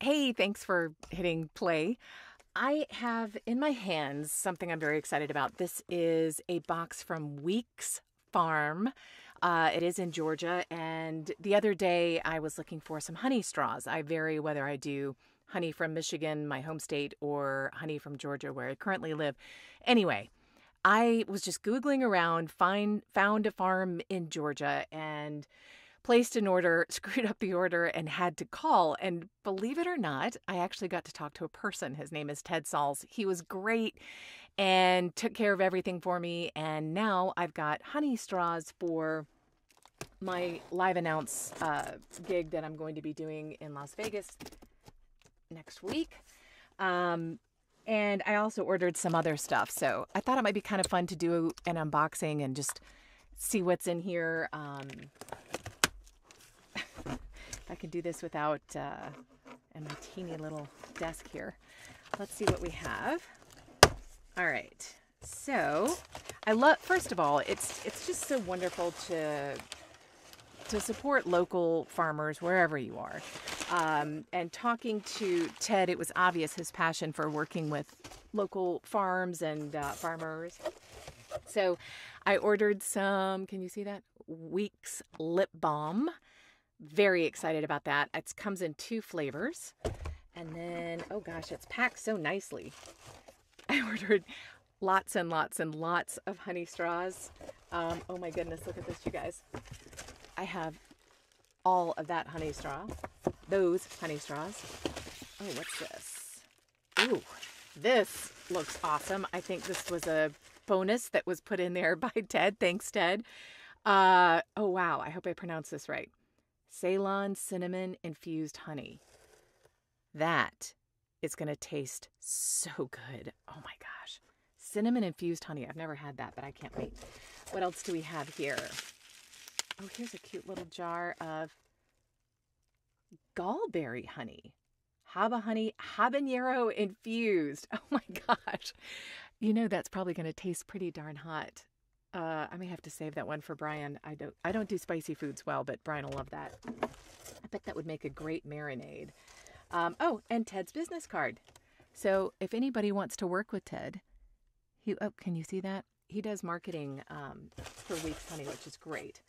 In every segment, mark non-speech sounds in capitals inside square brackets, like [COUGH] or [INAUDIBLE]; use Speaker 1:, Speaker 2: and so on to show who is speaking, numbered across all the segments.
Speaker 1: Hey, thanks for hitting play. I have in my hands something I'm very excited about. This is a box from Weeks Farm. Uh, it is in Georgia, and the other day I was looking for some honey straws. I vary whether I do honey from Michigan, my home state, or honey from Georgia, where I currently live. Anyway, I was just googling around, find found a farm in Georgia, and placed an order, [LAUGHS] screwed up the order, and had to call. And believe it or not, I actually got to talk to a person. His name is Ted Sauls. He was great and took care of everything for me. And now I've got honey straws for my live announce uh, gig that I'm going to be doing in Las Vegas next week. Um, and I also ordered some other stuff. So I thought it might be kind of fun to do an unboxing and just see what's in here. Um, I can do this without uh, my teeny little desk here. Let's see what we have. All right. So, I love first of all, it's it's just so wonderful to to support local farmers wherever you are. Um, and talking to Ted, it was obvious his passion for working with local farms and uh, farmers. So I ordered some, can you see that? Weeks lip balm. Very excited about that. It comes in two flavors. And then, oh gosh, it's packed so nicely. [LAUGHS] I ordered lots and lots and lots of honey straws. Um, oh my goodness, look at this, you guys. I have all of that honey straw, those honey straws. Oh, what's this? Ooh, this looks awesome. I think this was a bonus that was put in there [LAUGHS] by Ted. Thanks, Ted. Uh, oh, wow. I hope I pronounced this right. Ceylon cinnamon infused honey. That is going to taste so good. Oh my gosh. Cinnamon infused honey. I've never had that, but I can't wait. What else do we have here? Oh, here's a cute little jar of gallberry honey. Haba honey, habanero infused. [LAUGHS] Oh my gosh. You know that's probably going to taste pretty darn hot. Uh, I may have to save that one for Brian. I don't I don't do spicy foods well, but Brian will love that. I bet that would make a great marinade. Um, oh, and Ted's business card. So if anybody wants to work with Ted, he oh, can you see that? He does marketing um, for Weeks Honey, which is great.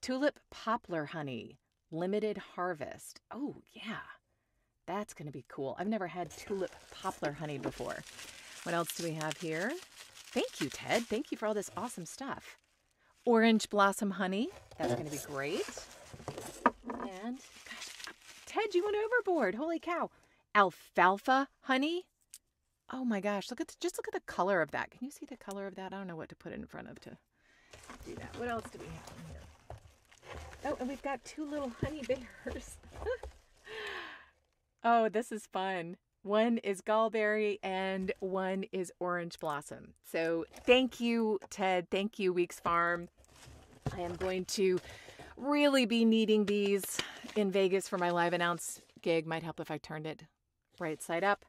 Speaker 1: Tulip poplar honey, limited harvest. Oh yeah, that's gonna be cool. I've never had tulip poplar honey before. What else do we have here? Thank you, Ted. Thank you for all this awesome stuff. Orange blossom honey. That's going to be great. And, gosh, Ted, you went overboard. Holy cow. Alfalfa honey. Oh my gosh, look at the, just look at the color of that. Can you see the color of that? I don't know what to put in front of to do that. What else do we have in here? Oh, and we've got two little honey bears. [LAUGHS] oh, this is fun. One is gallberry and one is orange blossom. So thank you, Ted. Thank you, Weeks Farm. I am going to really be needing these in Vegas for my live announce gig. Might help if I turned it right side up.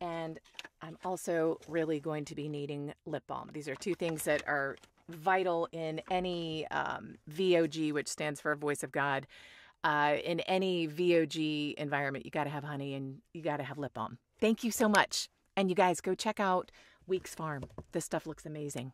Speaker 1: And I'm also really going to be needing lip balm. These are two things that are vital in any um, VOG, which stands for Voice of God uh, in any VOG environment, you got to have honey and you got to have lip balm. Thank you so much. And you guys go check out Weeks Farm. This stuff looks amazing.